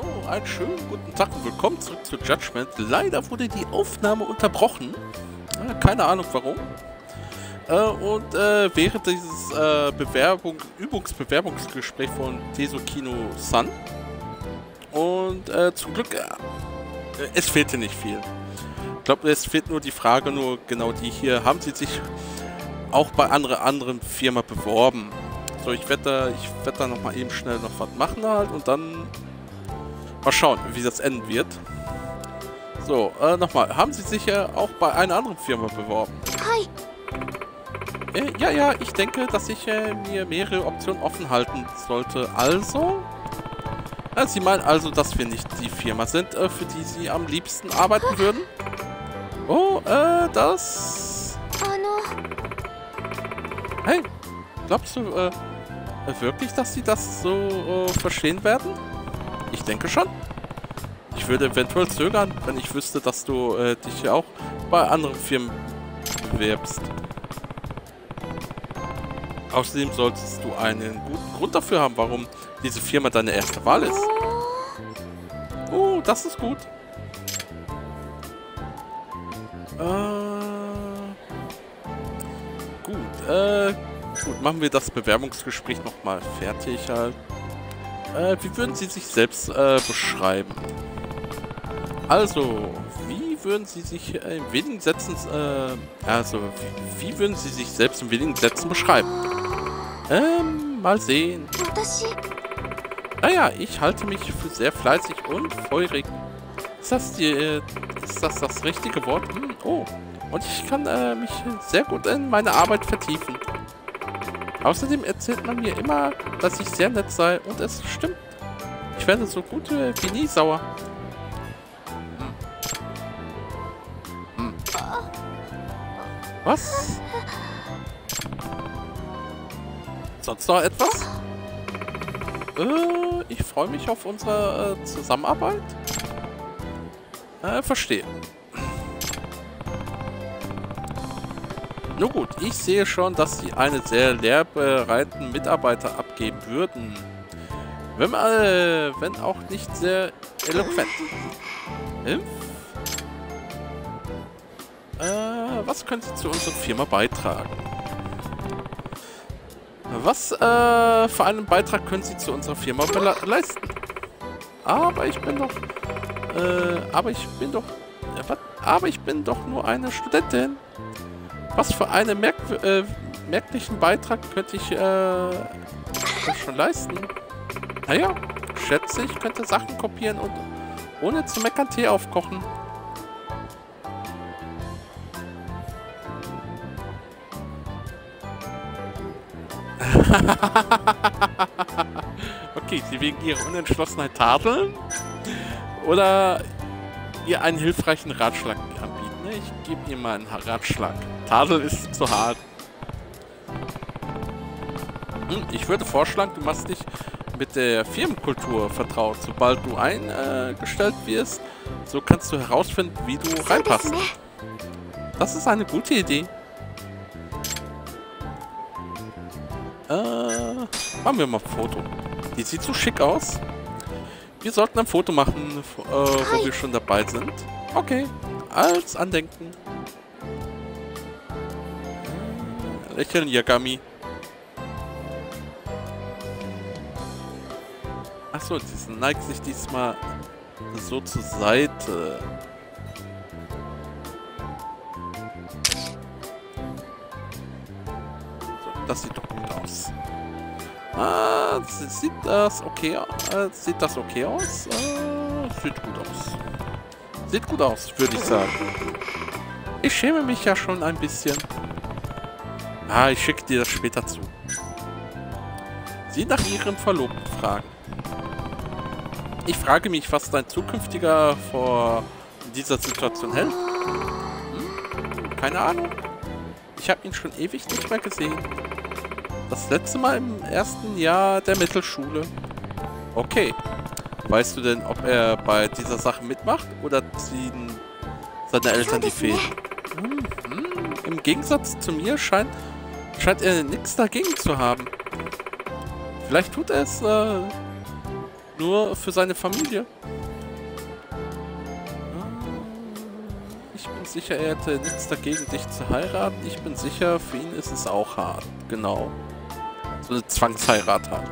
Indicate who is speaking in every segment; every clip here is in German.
Speaker 1: So, einen schönen guten Tag und willkommen zurück zu Judgment. Leider wurde die Aufnahme unterbrochen. Äh, keine Ahnung warum. Äh, und äh, während dieses äh, Bewerbung, Übungsbewerbungsgespräch von Tesokino Sun. Und zum Glück, es fehlte nicht viel. Ich glaube, es fehlt nur die Frage, nur genau die hier. Haben Sie sich auch bei einer anderen Firma beworben? So, ich werde da, ich werde da nochmal eben schnell noch was machen halt und dann Mal schauen, wie das enden wird. So, äh, nochmal. Haben Sie sich ja auch bei einer anderen Firma beworben?
Speaker 2: Hi.
Speaker 1: Äh, ja, ja, ich denke, dass ich äh, mir mehrere Optionen offen halten sollte. Also? Äh, Sie meinen also, dass wir nicht die Firma sind, äh, für die Sie am liebsten arbeiten würden? Oh, äh, das... Hey, glaubst du, äh, wirklich, dass Sie das so äh, verstehen werden? Ich denke schon. Ich würde eventuell zögern, wenn ich wüsste, dass du äh, dich ja auch bei anderen Firmen bewerbst. Außerdem solltest du einen guten Grund dafür haben, warum diese Firma deine erste Wahl ist. Oh, das ist gut. Äh, gut, äh, gut, machen wir das Bewerbungsgespräch nochmal fertig halt. Äh, wie würden Sie sich selbst äh, beschreiben? Also, wie würden Sie sich äh, in wenigen Sätzen, äh, also, wie, wie, würden Sie sich selbst in wenigen Sätzen beschreiben? Ähm, mal sehen. Naja, ich halte mich für sehr fleißig und feurig. Ist das, die, äh, ist das das richtige Wort? Hm, oh, und ich kann äh, mich sehr gut in meine Arbeit vertiefen. Außerdem erzählt man mir immer, dass ich sehr nett sei und es stimmt. Ich werde so gut wie nie sauer. Hm. Hm. Was? Sonst noch etwas? Äh, ich freue mich auf unsere äh, Zusammenarbeit. Äh, verstehe. Nun gut, ich sehe schon, dass sie einen sehr lehrbereiten Mitarbeiter abgeben würden. Wenn, äh, wenn auch nicht sehr eloquent. Impf? Äh, was können Sie zu unserer Firma beitragen? Was äh, für einen Beitrag können Sie zu unserer Firma leisten? Aber ich bin doch... Äh, aber ich bin doch... Äh, aber ich bin doch nur eine Studentin. Was für einen merk äh, merklichen Beitrag könnte ich äh, schon leisten? Naja, schätze ich könnte Sachen kopieren und ohne zu meckern Tee aufkochen. okay, sie wegen ihrer Unentschlossenheit tadeln? Oder ihr einen hilfreichen Ratschlag anbieten? Ich gebe ihr mal einen Ratschlag. Tadel ist zu hart. Hm, ich würde vorschlagen, du machst dich mit der Firmenkultur vertraut. Sobald du eingestellt wirst, so kannst du herausfinden, wie du reinpasst. Das ist eine gute Idee. Äh, machen wir mal ein Foto. Die sieht so schick aus. Wir sollten ein Foto machen, äh, wo wir schon dabei sind. Okay, als Andenken. Lächeln, Yagami. Achso, sie neigt sich diesmal so zur Seite. So, das sieht doch gut aus. Ah, sieht das okay, äh, sieht das okay aus? Äh, sieht gut aus. Sieht gut aus, würde ich sagen. Ich schäme mich ja schon ein bisschen. Ah, ich schicke dir das später zu. Sie nach ihrem Verlobten fragen. Ich frage mich, was dein zukünftiger vor dieser Situation hält. Hm? Keine Ahnung. Ich habe ihn schon ewig nicht mehr gesehen. Das letzte Mal im ersten Jahr der Mittelschule. Okay. Weißt du denn, ob er bei dieser Sache mitmacht oder ziehen seine Eltern die Fäden? Hm, hm. Im Gegensatz zu mir scheint, scheint er nichts dagegen zu haben. Vielleicht tut er es äh, nur für seine Familie. Ich bin sicher, er hätte nichts dagegen, dich zu heiraten. Ich bin sicher, für ihn ist es auch hart. Genau. So eine Zwangsheirat halt.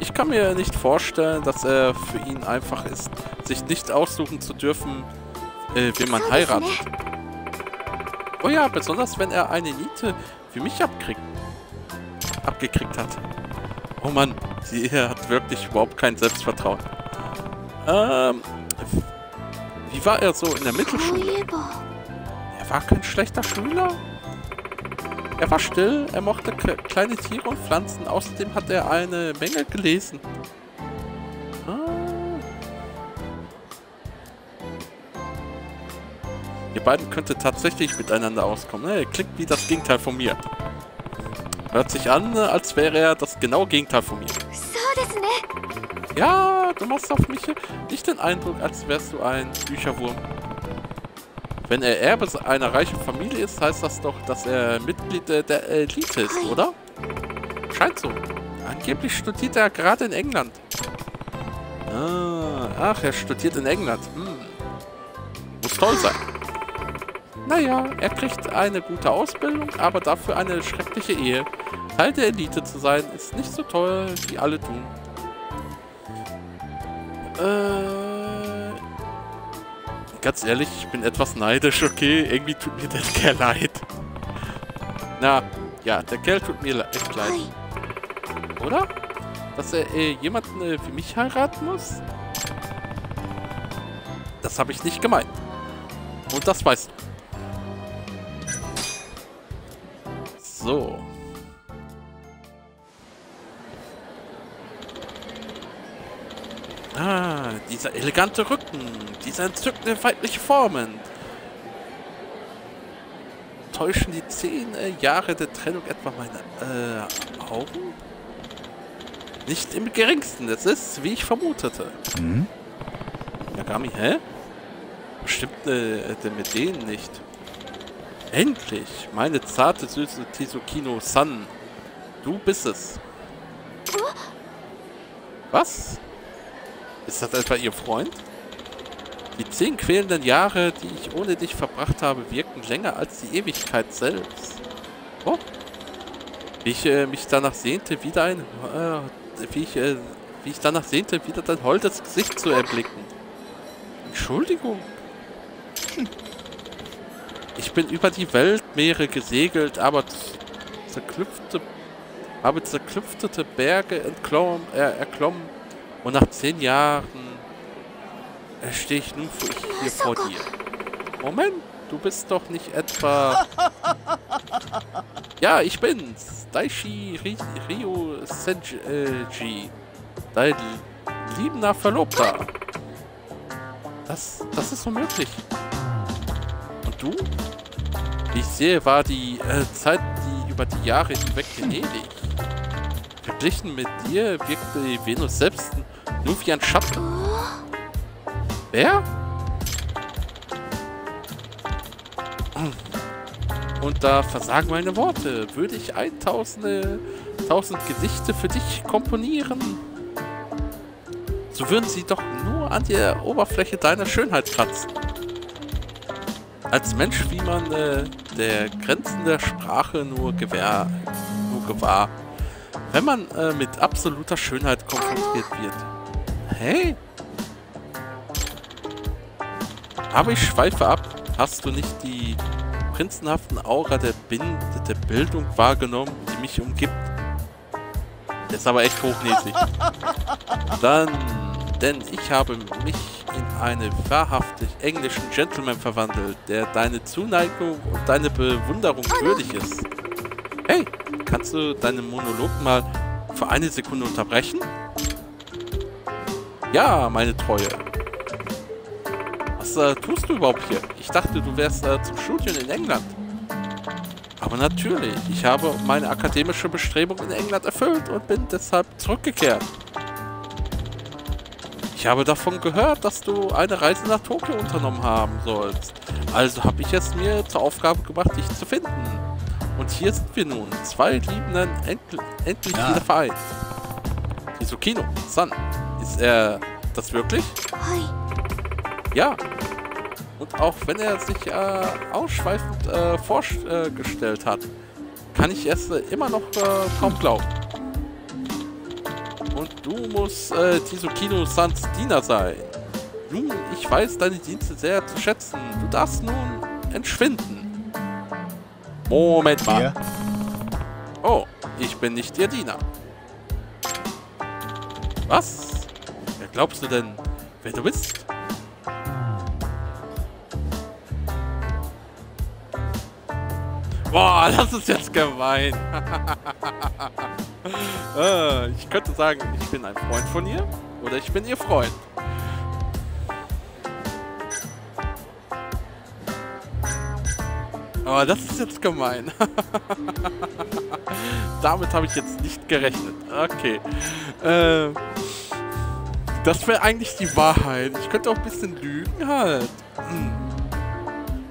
Speaker 1: Ich kann mir nicht vorstellen, dass er für ihn einfach ist, sich nicht aussuchen zu dürfen, äh, wen man heiratet. Oh ja, besonders wenn er eine Niete für mich abkriegt, abgekriegt hat. Oh Mann, sie hat wirklich überhaupt kein Selbstvertrauen. Ähm, wie war er so in der Mittelschule? Er war kein schlechter Schüler. Er war still, er mochte kleine Tiere und Pflanzen. Außerdem hat er eine Menge gelesen. Ihr beiden könntet tatsächlich miteinander auskommen. Ne? Klingt wie das Gegenteil von mir. Hört sich an, als wäre er das genaue Gegenteil von mir. Ja, du machst auf mich nicht den Eindruck, als wärst du ein Bücherwurm. Wenn er Erbe einer reichen Familie ist, heißt das doch, dass er Mitglied der Elite ist, oder? Scheint so. Angeblich studiert er gerade in England. Ah, ach, er studiert in England. Hm. Muss toll sein. Naja, er kriegt eine gute Ausbildung, aber dafür eine schreckliche Ehe. Teil der Elite zu sein, ist nicht so toll, wie alle tun. Äh, ganz ehrlich, ich bin etwas neidisch, okay? Irgendwie tut mir der Kerl leid. Na, ja, der Kerl tut mir echt leid. Oder? Dass er äh, jemanden äh, wie mich heiraten muss? Das habe ich nicht gemeint. Und das weißt du. So. Ah, dieser elegante Rücken, diese entzückende weibliche Formen. Täuschen die zehn äh, Jahre der Trennung etwa meine äh, Augen? Nicht im geringsten, es ist, wie ich vermutete. Mhm. Yagami, hä? Bestimmt äh, denn mit denen nicht. Endlich! Meine zarte, süße Tisukino-san. Du bist es. Was? Ist das etwa Ihr Freund? Die zehn quälenden Jahre, die ich ohne dich verbracht habe, wirken länger als die Ewigkeit selbst. Oh. Wie ich äh, mich danach sehnte, wieder ein... Äh, wie ich, äh, wie ich danach sehnte, wieder dein holdes Gesicht zu erblicken. Entschuldigung. Hm. Ich bin über die Weltmeere gesegelt, aber zerklüpfte, habe zerklüftete Berge entklommen, äh, erklommen und nach zehn Jahren äh, stehe ich nun hier vor dir. Moment, du bist doch nicht etwa... Ja, ich bin's. Daishi Ryo Senji. Dein liebender Verlobter. Das, das ist unmöglich. Und du? Wie ich sehe, war die äh, Zeit, die über die Jahre hinweg gnädig. Verglichen mit dir wirkte Venus selbst nur wie ein Schatten. Wer? Und da versagen meine Worte. Würde ich 1000, 1000 Gedichte für dich komponieren? So würden sie doch nur an der Oberfläche deiner Schönheit kratzen. Als Mensch, wie man äh, der Grenzen der Sprache nur, gewähr, nur gewahr, wenn man äh, mit absoluter Schönheit konfrontiert wird. Hey? Aber ich schweife ab. Hast du nicht die prinzenhaften Aura der, Bind der Bildung wahrgenommen, die mich umgibt? ist aber echt hochnäsig. Dann, denn ich habe mich einen wahrhaftig englischen Gentleman verwandelt, der deine Zuneigung und deine Bewunderung würdig ist. Hey, kannst du deinen Monolog mal für eine Sekunde unterbrechen? Ja, meine Treue. Was äh, tust du überhaupt hier? Ich dachte, du wärst äh, zum Studium in England. Aber natürlich, ich habe meine akademische Bestrebung in England erfüllt und bin deshalb zurückgekehrt. Ich habe davon gehört, dass du eine Reise nach Tokio unternommen haben sollst. Also habe ich es mir zur Aufgabe gemacht, dich zu finden. Und hier sind wir nun, zwei Liebenden, endlich ja. wieder vereint. Isukino, San, ist er das wirklich? Ja. Und auch wenn er sich äh, ausschweifend äh, vorgestellt hat, kann ich es äh, immer noch äh, kaum glauben. Du musst äh, Tisukino Sans Diener sein. Nun, ich weiß deine Dienste sehr zu schätzen. Du darfst nun entschwinden. Moment mal. Ja. Oh, ich bin nicht ihr Diener. Was? Wer glaubst du denn, wer du bist? Boah, das ist jetzt gemein. äh, ich könnte sagen, ich bin ein Freund von ihr oder ich bin ihr Freund. Aber das ist jetzt gemein. Damit habe ich jetzt nicht gerechnet. Okay. Äh, das wäre eigentlich die Wahrheit. Ich könnte auch ein bisschen lügen halt. Hm.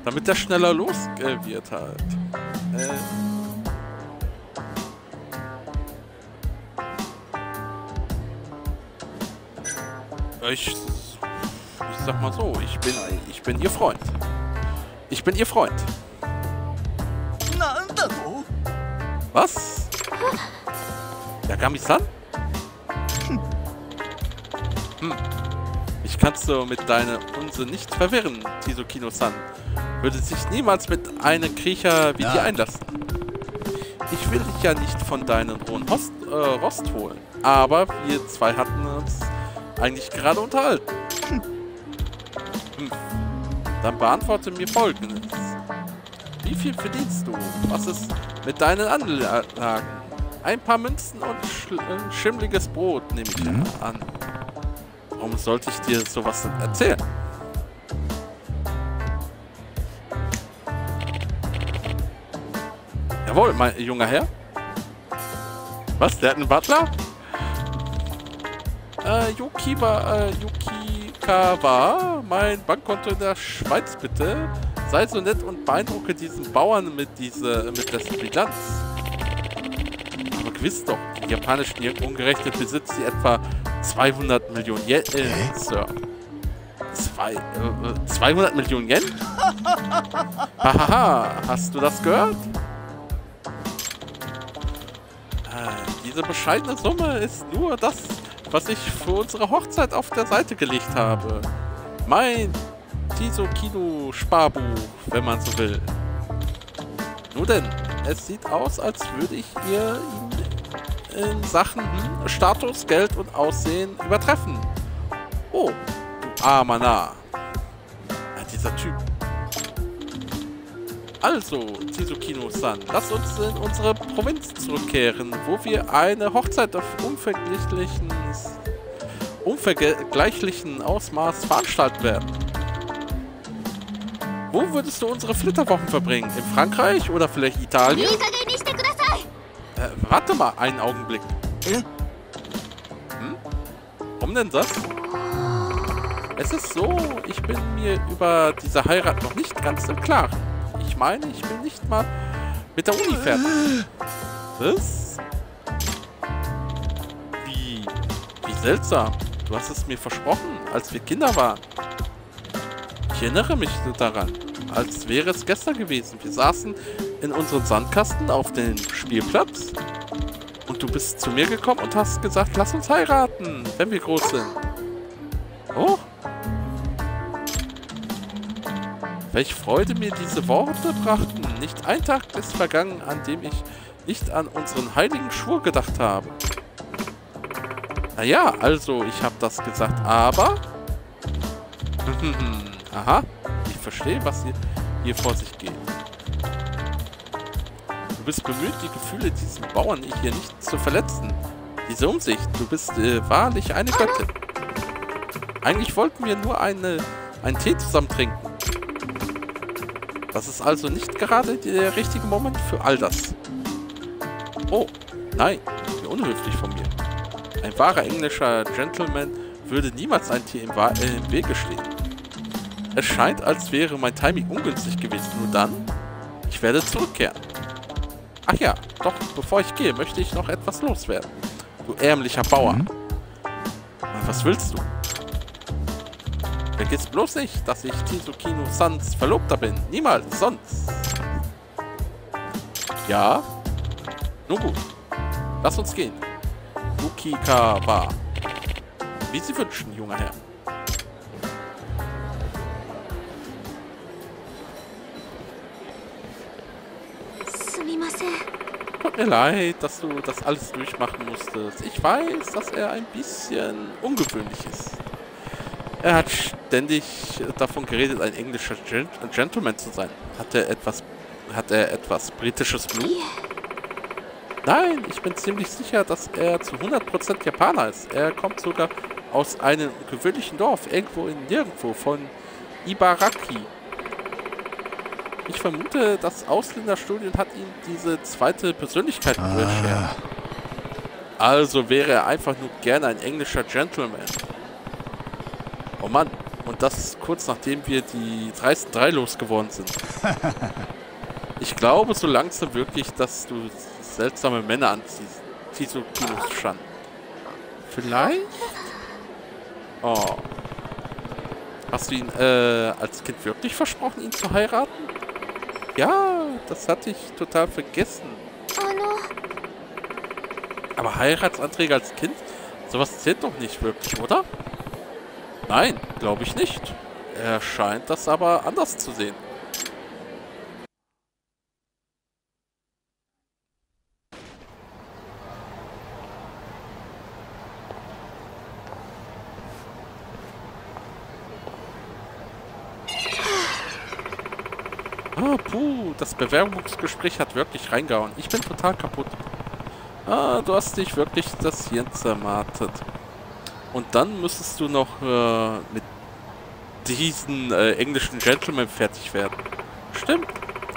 Speaker 1: Damit der schneller los äh, wird halt. Äh, ich, ich sag mal so, ich bin, ich bin ihr Freund. Ich bin ihr Freund. Was? Yagami-san? Hm. Ich kannst du mit deiner Unsinn nicht verwirren, Tisukino-san würde sich niemals mit einem Kriecher wie ja. dir einlassen. Ich will dich ja nicht von deinem hohen Host, äh, Rost holen, aber wir zwei hatten eigentlich gerade unterhalten. Hm. Dann beantworte mir folgendes. Wie viel verdienst du? Was ist mit deinen Anlagen? Ein paar Münzen und sch ein schimmliges Brot, nehme ich mhm. an. Warum sollte ich dir sowas erzählen? Jawohl, mein junger Herr. Was? Der hat einen Butler? Äh, Yukiwa, äh, Yukikawa, mein Bankkonto in der Schweiz bitte. Sei so nett und beeindrucke diesen Bauern mit dieser, mit dessen Bilanz. Aber gewiss doch, die japanischen Yen umgerechnet besitzt sie etwa 200 Millionen Yen, äh, Sir. Zwei, äh, 200 Millionen Yen? Hahaha, hast du das gehört? Diese bescheidene Summe ist nur das, was ich für unsere Hochzeit auf der Seite gelegt habe. Mein Tiso-Kino-Sparbuch, wenn man so will. Nur denn, es sieht aus, als würde ich ihr in Sachen Status, Geld und Aussehen übertreffen. Oh, du armer Narr. Dieser Typ. Also, Tizukino-san, lass uns in unsere Provinz zurückkehren, wo wir eine Hochzeit auf unvergleichlichen, unvergleichlichen Ausmaß veranstalten werden. Wo würdest du unsere Flitterwochen verbringen? In Frankreich oder vielleicht Italien? Äh, warte mal einen Augenblick. Hm? Warum denn das? Es ist so, ich bin mir über diese Heirat noch nicht ganz im Klaren meine, ich bin nicht mal mit der Uni fertig. Was? Seltsam. Du hast es mir versprochen, als wir Kinder waren. Ich erinnere mich daran, als wäre es gestern gewesen. Wir saßen in unserem Sandkasten auf dem Spielplatz und du bist zu mir gekommen und hast gesagt, lass uns heiraten, wenn wir groß sind. Oh. Welche Freude mir diese Worte brachten. Nicht ein Tag ist vergangen, an dem ich nicht an unseren heiligen Schwur gedacht habe. Naja, also, ich habe das gesagt, aber... Aha, ich verstehe, was hier, hier vor sich geht. Du bist bemüht, die Gefühle diesen Bauern hier nicht zu verletzen. Diese Umsicht, du bist äh, wahrlich eine Göttin. Eigentlich wollten wir nur eine, einen Tee zusammen trinken. Das ist also nicht gerade der richtige Moment für all das. Oh, nein, wie unhöflich von mir. Ein wahrer englischer Gentleman würde niemals ein Tier im, Wa äh, im Wege stehen. Es scheint, als wäre mein Timing ungünstig gewesen. Nur dann, ich werde zurückkehren. Ach ja, doch, bevor ich gehe, möchte ich noch etwas loswerden. Du ärmlicher Bauer. Mhm. Was willst du? Vergiss bloß nicht, dass ich Tizukino Sans Verlobter bin. Niemals sonst. Ja? Nun gut. Lass uns gehen. Yukikawa. Wie Sie wünschen, junger Herr. Tut mir leid, dass du das alles durchmachen musstest. Ich weiß, dass er ein bisschen ungewöhnlich ist. Er hat ständig davon geredet, ein englischer Gent Gentleman zu sein. Hat er etwas, hat er etwas britisches Blut? Nein, ich bin ziemlich sicher, dass er zu 100% Japaner ist. Er kommt sogar aus einem gewöhnlichen Dorf, irgendwo in nirgendwo, von Ibaraki. Ich vermute, das Ausländerstudium hat ihm diese zweite Persönlichkeit ah. beschert. Also wäre er einfach nur gerne ein englischer Gentleman. Oh Mann, und das kurz nachdem wir die dreisten drei losgeworden sind. Ich glaube so langsam wirklich, dass du seltsame Männer anziehst. Tisokinos Shan. Vielleicht? Oh. Hast du ihn äh, als Kind wirklich versprochen, ihn zu heiraten? Ja, das hatte ich total vergessen. Aber Heiratsanträge als Kind? Sowas zählt doch nicht wirklich, oder? Nein, glaube ich nicht. Er scheint das aber anders zu sehen. Ah, puh, das Bewerbungsgespräch hat wirklich reingehauen. Ich bin total kaputt. Ah, du hast dich wirklich das Hirn zermartet. Und dann müsstest du noch äh, mit diesen äh, englischen Gentleman fertig werden. Stimmt.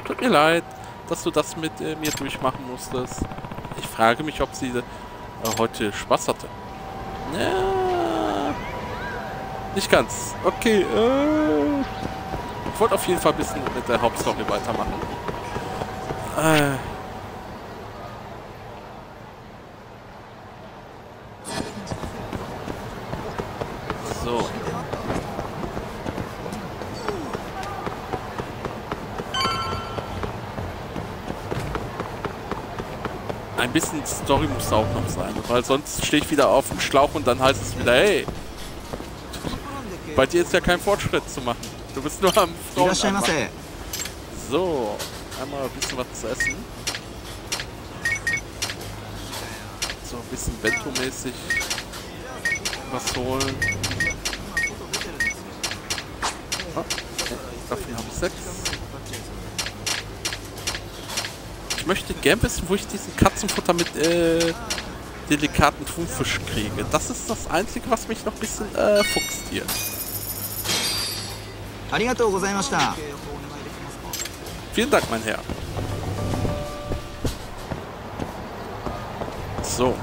Speaker 1: Tut mir leid, dass du das mit äh, mir durchmachen musstest. Ich frage mich, ob sie äh, heute Spaß hatte. Ja, nicht ganz. Okay, äh, ich wollte auf jeden Fall ein bisschen mit der Hauptstory weitermachen. Äh, ein bisschen Story muss auch noch sein, weil sonst stehe ich wieder auf dem Schlauch und dann heißt es wieder, hey, bei dir ist ja kein Fortschritt zu machen. Du bist nur am Frauen So, einmal ein bisschen was zu essen. So, ein bisschen Bento-mäßig was holen. Oh, okay. Dafür habe ich sechs. Ich möchte gern wissen, wo ich diesen Katzenfutter mit äh, delikaten Thunfisch kriege. Das ist das Einzige, was mich noch ein bisschen äh, fuchst hier. Vielen Dank, mein Herr. So.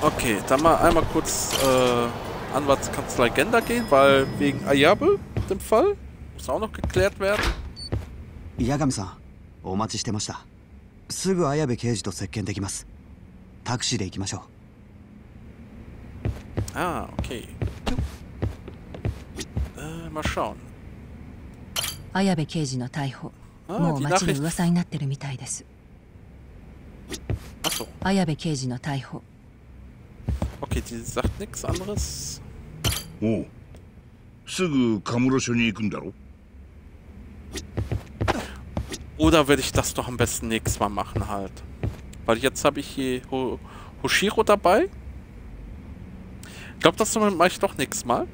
Speaker 1: Okay, dann mal einmal kurz äh, Anwaltskanzlei Gender gehen, weil wegen Ayabe, dem Fall, muss auch noch geklärt werden.
Speaker 2: 矢上さんお待ちしてましたすぐ綾部刑事と接見できますタクシーで行きましょう
Speaker 1: Ah, okay. Äh, mal schauen.
Speaker 3: 綾部刑事の逮捕、もう街で噂になってるみたいです
Speaker 1: Achso.
Speaker 3: 綾部刑事の逮捕
Speaker 1: Okay, die sagt nichts anderes.
Speaker 4: おうすぐカムロ署に行くんだろ
Speaker 1: Oder würde ich das doch am besten nächstes Mal machen halt. Weil jetzt habe ich hier Ho Hoshiro dabei. Ich glaube, das mache ich doch nächstes Mal.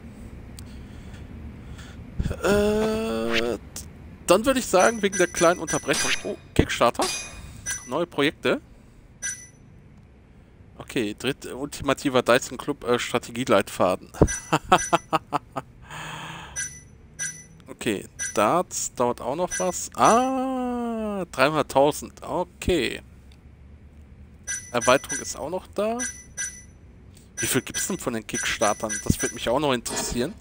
Speaker 1: Äh, dann würde ich sagen, wegen der kleinen Unterbrechung... Oh, Kickstarter. Neue Projekte. Okay, dritt ultimativer Dyson Club äh, Strategieleitfaden. okay, Darts dauert auch noch was. Ah, 300.000. Okay. Erweiterung ist auch noch da. Wie viel gibt es denn von den Kickstartern? Das würde mich auch noch interessieren.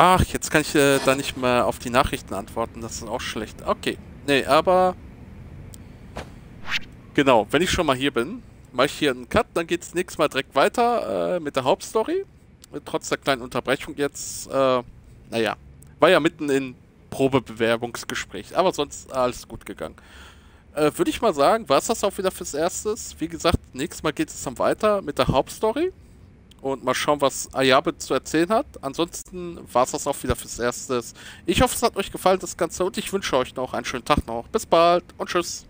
Speaker 1: Ach, jetzt kann ich äh, da nicht mehr auf die Nachrichten antworten. Das ist auch schlecht. Okay. Nee, aber... Genau, wenn ich schon mal hier bin, mache ich hier einen Cut, dann geht es nächstes Mal direkt weiter äh, mit der Hauptstory. Trotz der kleinen Unterbrechung jetzt, äh, naja, war ja mitten in Probebewerbungsgespräch, aber sonst alles gut gegangen. Äh, Würde ich mal sagen, war es das auch wieder fürs Erstes. Wie gesagt, nächstes Mal geht es dann weiter mit der Hauptstory. Und mal schauen, was Ayabe zu erzählen hat. Ansonsten war es das auch wieder fürs Erstes. Ich hoffe, es hat euch gefallen, das Ganze. Und ich wünsche euch noch einen schönen Tag noch. Bis bald und tschüss.